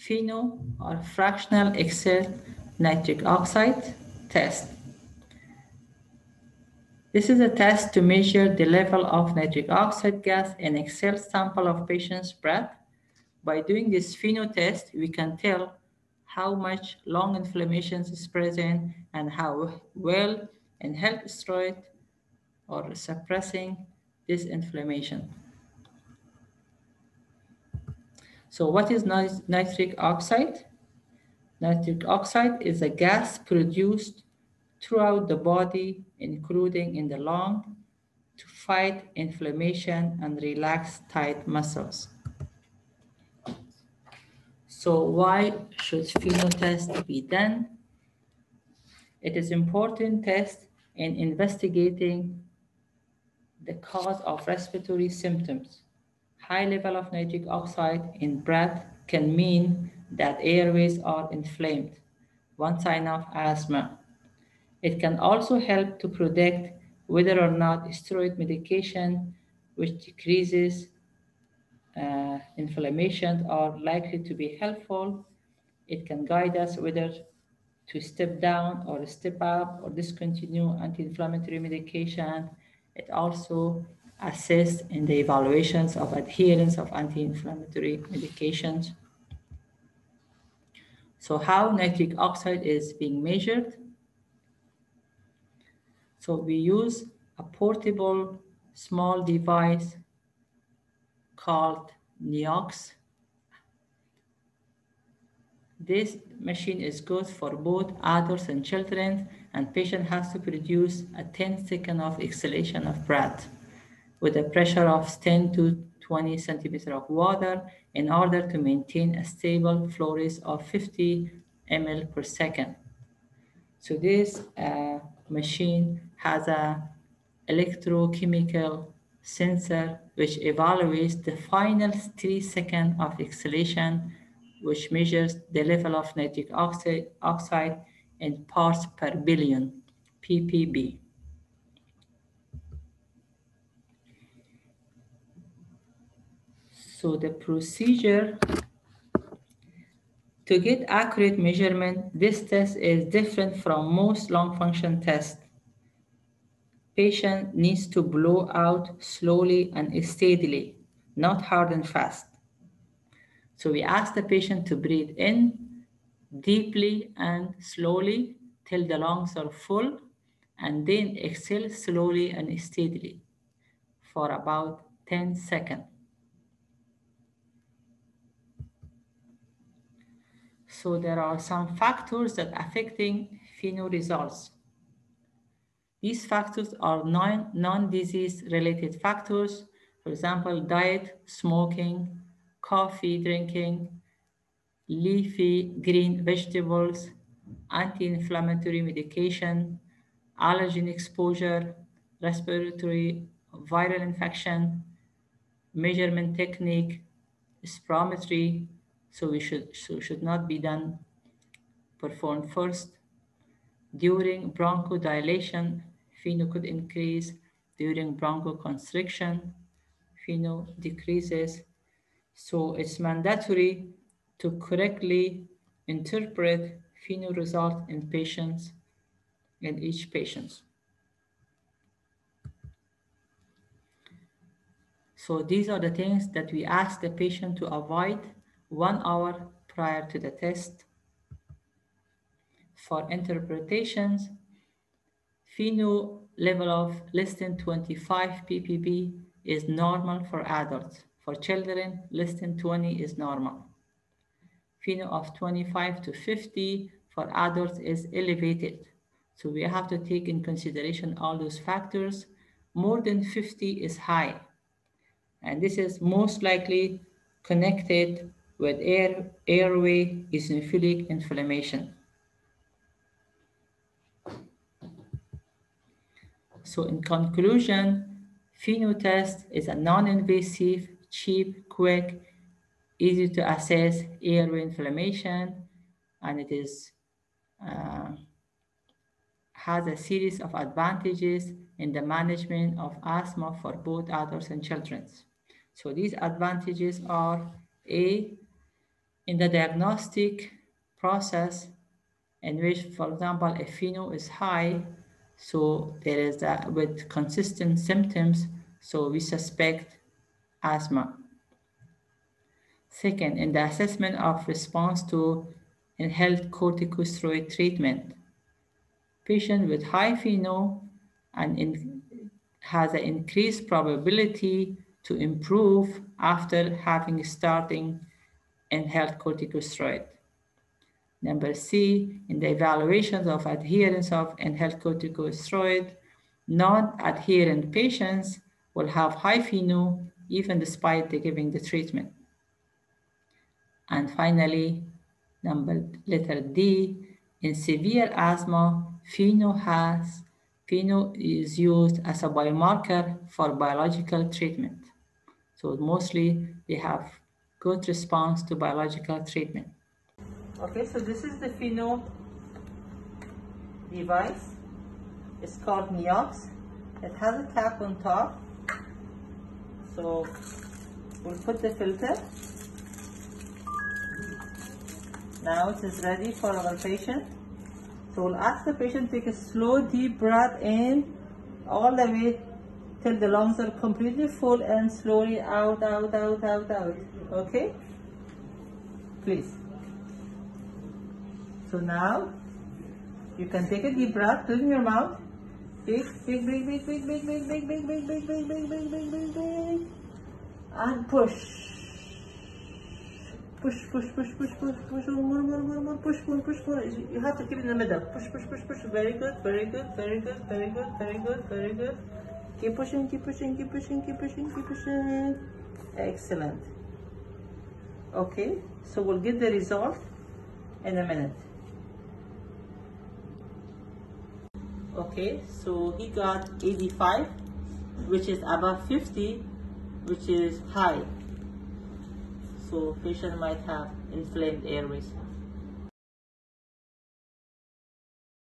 FeNO or fractional exhaled nitric oxide test. This is a test to measure the level of nitric oxide gas in exhaled sample of patient's breath. By doing this FeNO test, we can tell how much lung inflammation is present and how well and inhaled steroid or suppressing this inflammation. So what is nitric oxide? Nitric oxide is a gas produced throughout the body, including in the lung, to fight inflammation and relax tight muscles. So why should test be done? It is important test in investigating the cause of respiratory symptoms. High level of nitric oxide in breath can mean that airways are inflamed, one sign of asthma. It can also help to predict whether or not steroid medication, which decreases uh, inflammation, are likely to be helpful. It can guide us whether to step down or step up or discontinue anti-inflammatory medication. It also assists in the evaluations of adherence of anti-inflammatory medications. So how nitric oxide is being measured? So we use a portable small device called NIOX. This machine is good for both adults and children and patient has to produce a 10 second of exhalation of breath with a pressure of 10 to 20 centimeter of water in order to maintain a stable flow rate of 50 ml per second. So this uh, machine has a electrochemical sensor which evaluates the final three seconds of exhalation, which measures the level of nitric oxide, oxide in parts per billion, ppb. So the procedure to get accurate measurement, this test is different from most lung function tests. Patient needs to blow out slowly and steadily, not hard and fast. So we ask the patient to breathe in deeply and slowly till the lungs are full, and then exhale slowly and steadily for about 10 seconds. So there are some factors that affecting FeNO results. These factors are non-disease related factors, for example, diet, smoking, coffee drinking, leafy green vegetables, anti-inflammatory medication, allergen exposure, respiratory viral infection, measurement technique, spirometry, so we should so should not be done performed first. During bronchodilation, FeNO could increase. During bronchoconstriction, FeNO decreases. So it's mandatory to correctly interpret FeNO result in patients, in each patient. So these are the things that we ask the patient to avoid one hour prior to the test. For interpretations, FeNO level of less than 25 ppb is normal for adults. For children, less than 20 is normal. FeNO of 25 to 50 for adults is elevated. So we have to take in consideration all those factors. More than 50 is high. And this is most likely connected with air, airway eosinophilic inflammation. So in conclusion, FeNO test is a non-invasive, cheap, quick, easy to assess airway inflammation, and it is uh, has a series of advantages in the management of asthma for both adults and children. So these advantages are A, in the diagnostic process in which, for example, a FeNO is high, so there is that with consistent symptoms, so we suspect asthma. Second, in the assessment of response to inhaled corticosteroid treatment, patient with high FeNO and in, has an increased probability to improve after having starting inhaled corticosteroid. Number C, in the evaluations of adherence of inhaled corticosteroid, non-adherent patients will have high FeNO even despite the giving the treatment. And finally, number letter D, in severe asthma, FeNO has FeNO is used as a biomarker for biological treatment. So mostly they have good response to biological treatment. Okay, so this is the FeNO device. It's called NIOX. It has a cap on top. So we'll put the filter. Now it is ready for our patient. So we'll ask the patient to take a slow deep breath in all the way till the lungs are completely full and slowly out, out, out, out, out. Okay? Please. So now you can take a deep breath, in your mouth. Big, big, big, big, big, big, big, big, big, big, big, big, big, big, big, big, big, and push. Push, push, push, push, push, push, more, more, more, more, push, more, push, more. You have to keep it in the middle. Push, push, push, push. Very good, very good, very good, very good, very good, very good. Keep pushing, keep pushing, keep pushing, keep pushing, keep pushing. Excellent. Okay, so we'll get the result in a minute. okay so he got 85 which is above 50 which is high so patient might have inflamed airways